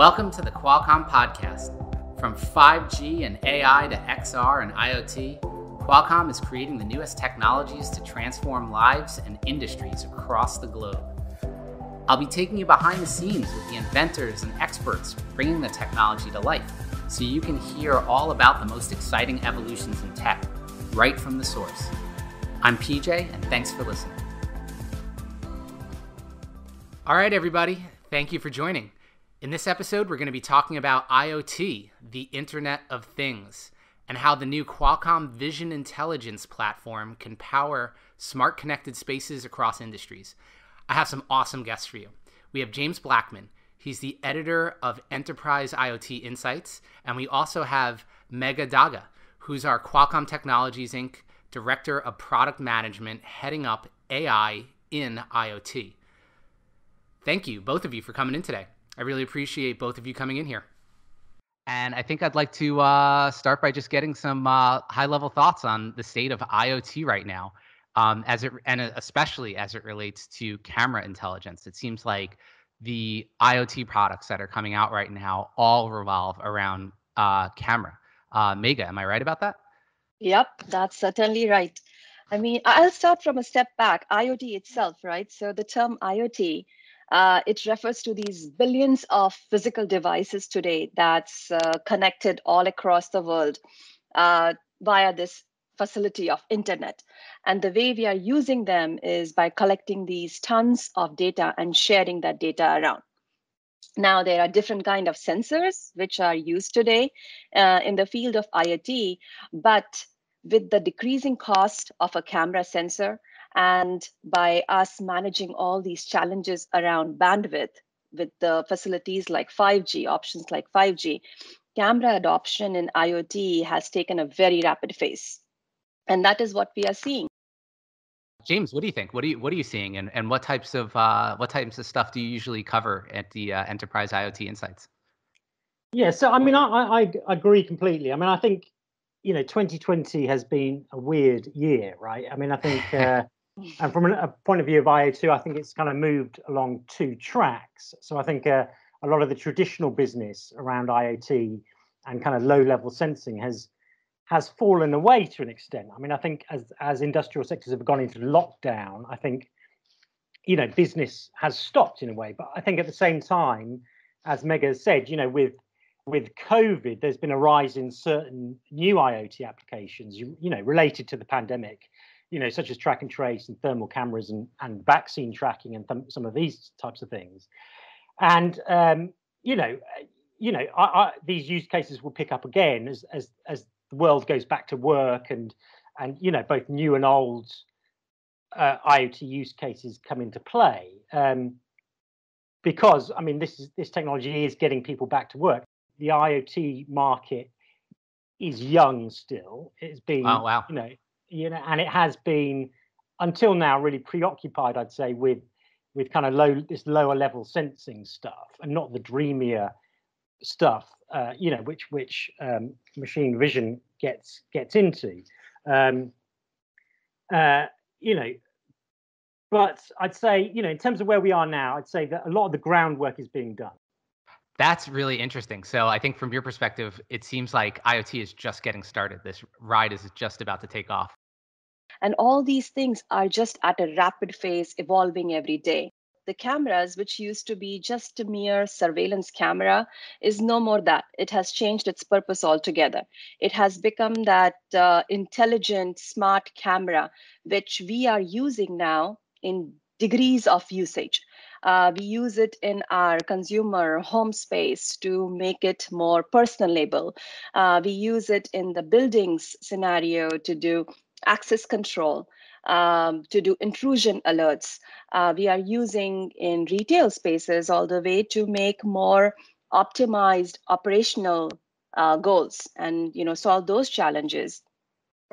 Welcome to the Qualcomm Podcast. From 5G and AI to XR and IoT, Qualcomm is creating the newest technologies to transform lives and industries across the globe. I'll be taking you behind the scenes with the inventors and experts bringing the technology to life so you can hear all about the most exciting evolutions in tech right from the source. I'm PJ, and thanks for listening. All right, everybody, thank you for joining. In this episode, we're going to be talking about IoT, the Internet of Things, and how the new Qualcomm Vision Intelligence platform can power smart connected spaces across industries. I have some awesome guests for you. We have James Blackman. He's the editor of Enterprise IoT Insights, and we also have Megha Daga, who's our Qualcomm Technologies Inc. Director of Product Management, heading up AI in IoT. Thank you, both of you, for coming in today. I really appreciate both of you coming in here. And I think I'd like to uh, start by just getting some uh, high-level thoughts on the state of IoT right now, um, as it and especially as it relates to camera intelligence. It seems like the IoT products that are coming out right now all revolve around uh, camera. Uh, Megha, am I right about that? Yep, that's certainly right. I mean, I'll start from a step back. IoT itself, right? So the term IoT uh, it refers to these billions of physical devices today that's uh, connected all across the world uh, via this facility of internet. And the way we are using them is by collecting these tons of data and sharing that data around. Now, there are different kind of sensors which are used today uh, in the field of IoT, but with the decreasing cost of a camera sensor, and by us managing all these challenges around bandwidth with the facilities like 5G, options like 5G, camera adoption in IoT has taken a very rapid phase. And that is what we are seeing. James, what do you think? What are you what are you seeing, and, and what types of uh, what types of stuff do you usually cover at the uh, Enterprise IoT Insights? Yeah, so I mean, I, I, I agree completely. I mean, I think you know, 2020 has been a weird year, right? I mean, I think uh, and from a point of view of IoT, I think it's kind of moved along two tracks. So I think uh, a lot of the traditional business around IoT and kind of low-level sensing has has fallen away to an extent. I mean, I think as as industrial sectors have gone into lockdown, I think you know business has stopped in a way. But I think at the same time, as Megha said, you know, with with COVID, there's been a rise in certain new IoT applications, you, you know, related to the pandemic you know, such as track and trace and thermal cameras and, and vaccine tracking and th- some of these types of things. And um, you know, you know, I, I, these use cases will pick up again as as as the world goes back to work and and you know both new and old uh, IoT use cases come into play. Um, because I mean, this is this technology is getting people back to work. The IoT market is young still. It's been, oh, wow. you know, you know, and it has been until now really preoccupied, I'd say, with with kind of low this lower level sensing stuff and not the dreamier stuff, uh, you know, which which um, machine vision gets gets into. Um, uh, you know, but I'd say, you know, in terms of where we are now, I'd say that a lot of the groundwork is being done. That's really interesting. So I think from your perspective, it seems like IoT is just getting started. This ride is just about to take off. And all these things are just at a rapid phase, evolving every day. The cameras, which used to be just a mere surveillance camera, is no more that. It has changed its purpose altogether. It has become that uh, intelligent, smart camera, which we are using now in degrees of usage. Uh, we use it in our consumer home space to make it more personable. Uh, we use it in the buildings scenario to do access control, um, to do intrusion alerts. Uh, we are using in retail spaces all the way to make more optimized operational uh, goals and you know solve those challenges.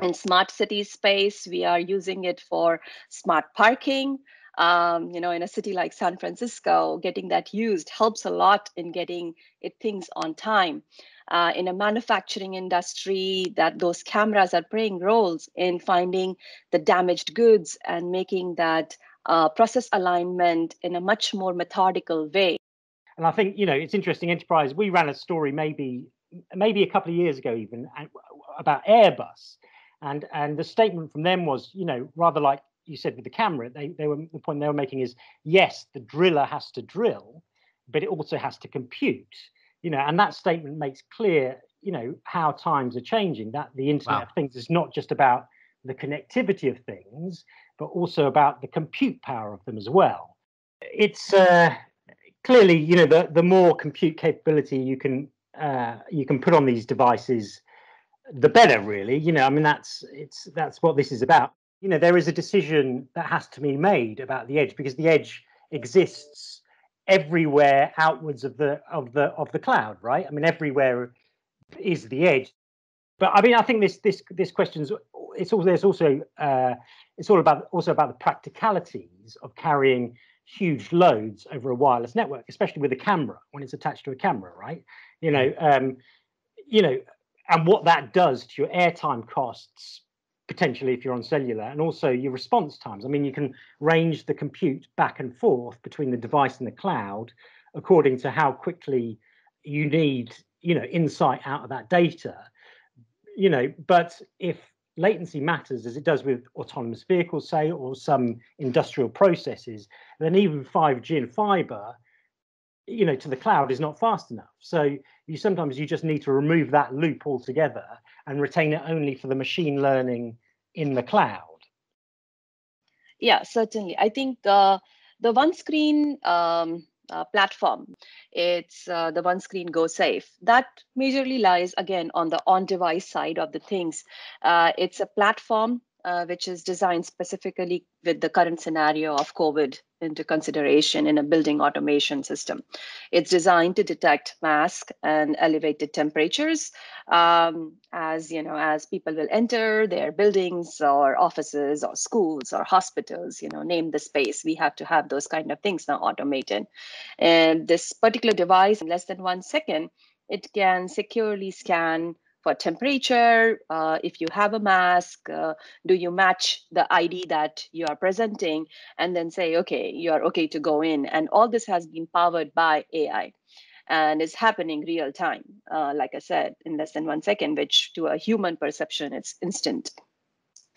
In smart city space, we are using it for smart parking. Um, you know, in a city like San Francisco, getting that used helps a lot in getting it things on time uh, in a manufacturing industry that those cameras are playing roles in finding the damaged goods and making that uh, process alignment in a much more methodical way. And I think you know it's interesting. Enterprise. We ran a story maybe maybe a couple of years ago even about Airbus, and and the statement from them was you know rather like you said with the camera. They they were the point they were making is yes, the driller has to drill, but it also has to compute. You know, and that statement makes clear you know how times are changing. That the Internet wow. of Things is not just about the connectivity of things, but also about the compute power of them as well. It's uh, clearly, you know, the, the more compute capability you can uh, you can put on these devices, the better. Really, you know, I mean, that's it's that's what this is about. You know, there is a decision that has to be made about the edge because the edge exists everywhere outwards of the of the of the cloud, right? I mean, everywhere is the edge. But I mean, I think this this this question's it's also there's also uh, it's all about also about the practicalities of carrying huge loads over a wireless network, especially with a camera when it's attached to a camera, right? You know, um, you know, and what that does to your airtime costs potentially if you're on cellular and also your response times. I mean, you can range the compute back and forth between the device and the cloud according to how quickly you need, you know, insight out of that data. You know, but if latency matters as it does with autonomous vehicles, say, or some industrial processes, then even 5G and fiber, you know, to the cloud is not fast enough. So you sometimes you just need to remove that loop altogether and retain it only for the machine learning in the cloud. Yeah, certainly. I think the OneScreen um, uh, platform. It's uh, the OneScreen GoSafe. That majorly lies again on the on device side of the things. Uh, it's a platform uh, which is designed specifically with the current scenario of COVID into consideration in a building automation system. It's designed to detect mask and elevated temperatures um, as you know as people will enter their buildings or offices or schools or hospitals. You know, name the space. We have to have those kind of things now automated. And this particular device, in less than one second, it can securely scan for temperature, uh, if you have a mask, uh, do you match the ID that you are presenting, and then say, okay, you are okay to go in. And all this has been powered by AI and is happening real time, uh, like I said, in less than one second, which to a human perception, it's instant.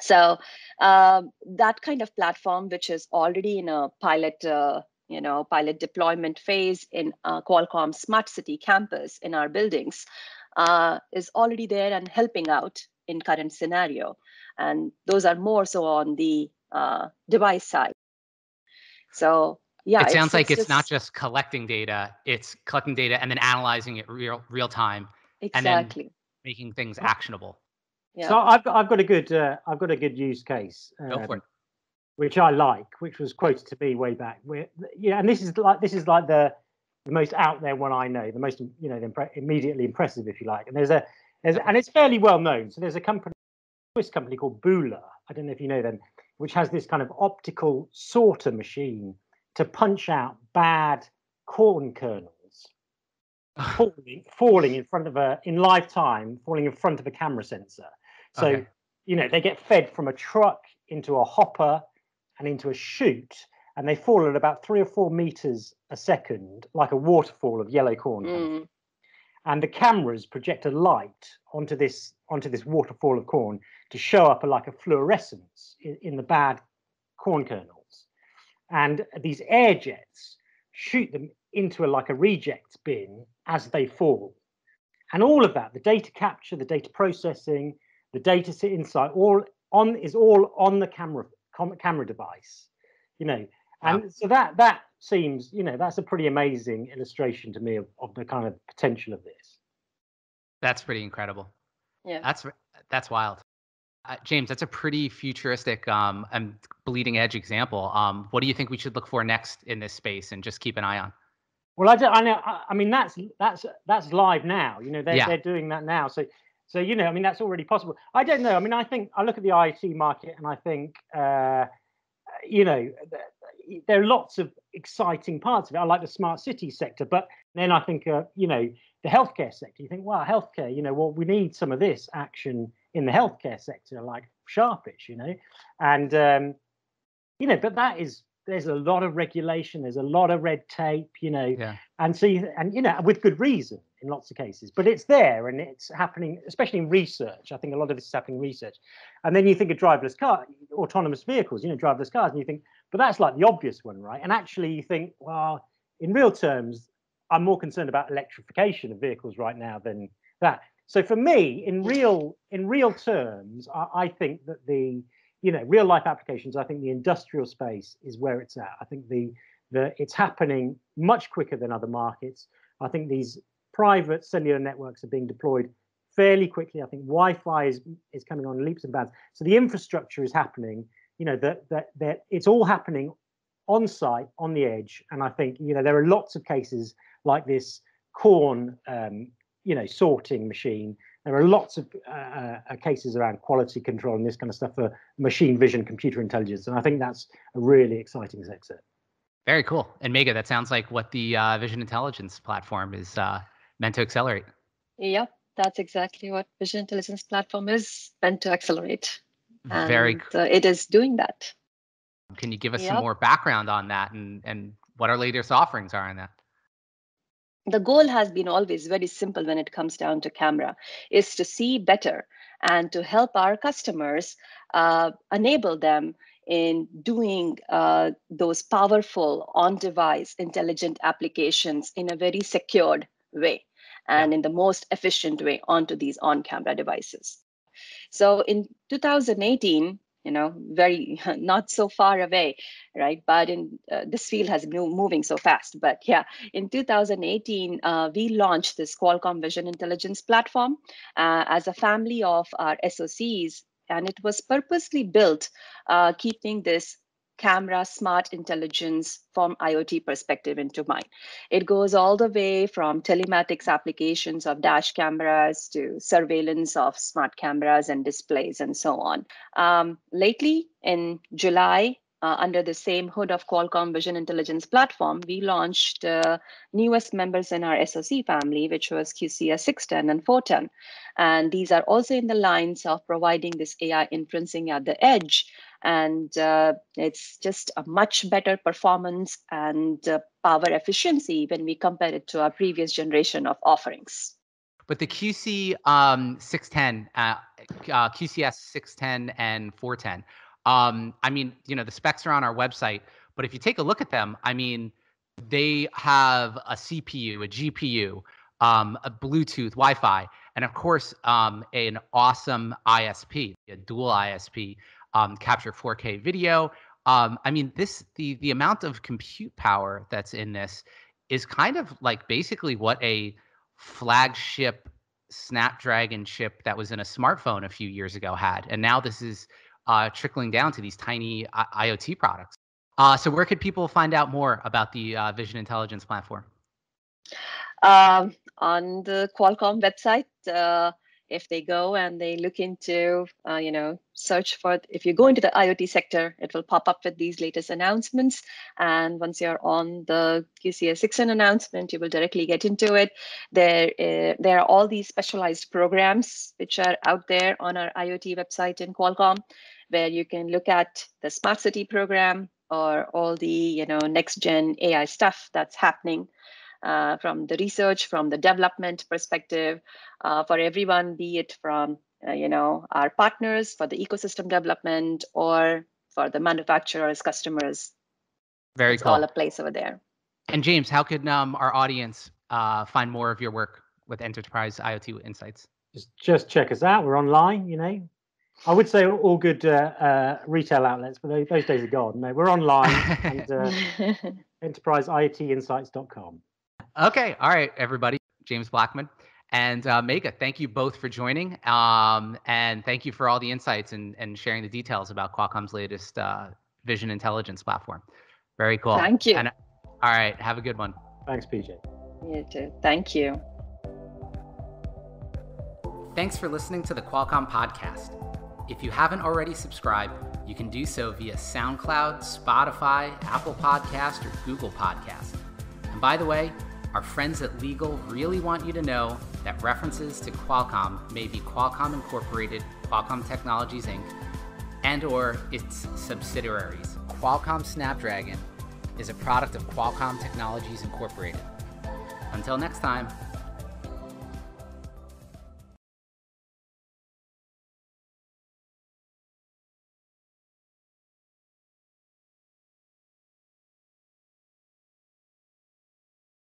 So um, that kind of platform, which is already in a pilot uh, you know, pilot deployment phase in uh, Qualcomm Smart City campus in our buildings uh, is already there and helping out in current scenario. And those are more so on the uh, device side. So yeah, it sounds like it's, it's not just collecting data; it's collecting data and then analyzing it real real time, exactly, and then making things actionable. Yeah. So I've got, I've got a good uh, I've got a good use case. Um, Go for it. Which I like, which was quoted to me way back. Where, yeah, and this is like this is like the the most out there one I know, the most you know, impre- immediately impressive, if you like. And there's a there's and it's fairly well known. So there's a company, Swiss company called Bühler. I don't know if you know them, which has this kind of optical sorter machine to punch out bad corn kernels falling falling in front of a in live time, falling in front of a camera sensor. So okay. you know they get fed from a truck into a hopper and into a chute and they fall at about three or four meters a second, like a waterfall of yellow corn. Mm. And the cameras project a light onto this onto this waterfall of corn to show up a, like a fluorescence in, in the bad corn kernels. And these air jets shoot them into a like a reject bin as they fall. And all of that, the data capture, the data processing, the data insight, all on is all on the camera camera device. You know, and so that that seems, you know, that's a pretty amazing illustration to me of, of the kind of potential of this. That's pretty incredible. Yeah. That's that's wild. Uh, James, that's a pretty futuristic um, and bleeding edge example. Um, what do you think we should look for next in this space and just keep an eye on? Well, I, don't, I know. I mean, that's that's that's live now. You know, they're yeah. they're doing that now. So so you know, I mean, that's already possible. I don't know. I mean, I think I look at the IoT market and I think, uh, you know, there are lots of exciting parts of it. I like the smart city sector, but then I think, uh, you know, the healthcare sector. You think, wow, healthcare. You know, well, we need some of this action in the healthcare sector, like sharpish. You know, and um, you know, but that is there's a lot of regulation, there's a lot of red tape, you know, Yeah. and so you, and you know with good reason in lots of cases, but it's there and it's happening, especially in research. I think a lot of this is happening in research, and then you think of driverless car, autonomous vehicles, you know, driverless cars, and you think, but that's like the obvious one, right? And actually, you think, well, in real terms, I'm more concerned about electrification of vehicles right now than that. So for me, in real in real terms, I, I think that the you know real life applications, I think the industrial space is where it's at. I think the the it's happening much quicker than other markets. I think these private cellular networks are being deployed fairly quickly. I think Wi-Fi is is coming on leaps and bounds. So the infrastructure is happening. You know that that that it's all happening on site on the edge. And I think you know there are lots of cases like this corn um, you know sorting machine. There are lots of uh, uh, cases around quality control and this kind of stuff for machine vision, computer intelligence, and I think that's a really exciting sector. Very cool. And Megha, that sounds like what the uh, Vision Intelligence platform is uh, meant to accelerate. Yep, that's exactly what Vision Intelligence platform is meant to accelerate. Very and, cool. uh, it is doing that. Can you give us Yep. some more background on that and, and what our latest offerings are on that? The goal has been always very simple when it comes down to camera is to see better and to help our customers uh, enable them in doing uh, those powerful on-device intelligent applications in a very secured way and in the most efficient way onto these on-camera devices. So in 2018 you know very not so far away right? But in uh, this field has been moving so fast. But yeah in 2018 uh, we launched this qualcomm vision intelligence platform uh, as a family of our socs and it was purposely built uh, keeping this camera smart intelligence from iot perspective into mind it goes all the way from telematics applications of dash cameras to surveillance of smart cameras and displays and so on. Um, lately in july uh, under the same hood of Qualcomm Vision Intelligence platform, we launched uh, newest members in our SoC family, which was QCS 610 and 410. And these are also in the lines of providing this AI inferencing at the edge. And uh, it's just a much better performance and uh, power efficiency when we compare it to our previous generation of offerings. But the QC um, 610, uh, uh, QCS 610 and 410, um, I mean, you know, the specs are on our website, but if you take a look at them, I mean, they have a CPU, a GPU, um, a Bluetooth, Wi-Fi, and of course, um, an awesome ISP, a dual ISP, um, capture 4K video. Um, I mean, this the the amount of compute power that's in this is kind of like basically what a flagship Snapdragon chip that was in a smartphone a few years ago had, and now this is uh, trickling down to these tiny I- IoT products. Uh, so, where could people find out more about the uh, Vision Intelligence platform? Um, on the Qualcomm website, uh, if they go and they look into, uh, you know, search for, if you go into the IoT sector, it will pop up with these latest announcements. And once you're on the QCS 610 announcement, you will directly get into it. There, uh, there are all these specialized programs which are out there on our IoT website in Qualcomm, where you can look at the smart city program or all the, you know, next gen AI stuff that's happening uh, from the research, from the development perspective, uh, for everyone, be it from uh, you know our partners for the ecosystem development or for the manufacturers, customers. Very it's cool. all a place over there. And James, how could um, our audience uh, find more of your work with Enterprise IoT Insights? Just just check us out. We're online. You know, I would say all good uh, uh, retail outlets, but those, those days are gone. No, we're online and uh, enterpriseiotinsights.com. Okay, all right, everybody. James Blackman and uh, Megha, thank you both for joining, um, and thank you for all the insights and, and sharing the details about Qualcomm's latest uh, vision intelligence platform. Very cool. Thank you. And, all right, have a good one. Thanks, PJ. You too. Thank you. Thanks for listening to the Qualcomm podcast. If you haven't already subscribed, you can do so via SoundCloud, Spotify, Apple Podcast, or Google Podcast. And by the way, our friends at Legal really want you to know that references to Qualcomm may be Qualcomm Incorporated, Qualcomm Technologies Inc., and or its subsidiaries. Qualcomm Snapdragon is a product of Qualcomm Technologies Incorporated. Until next time.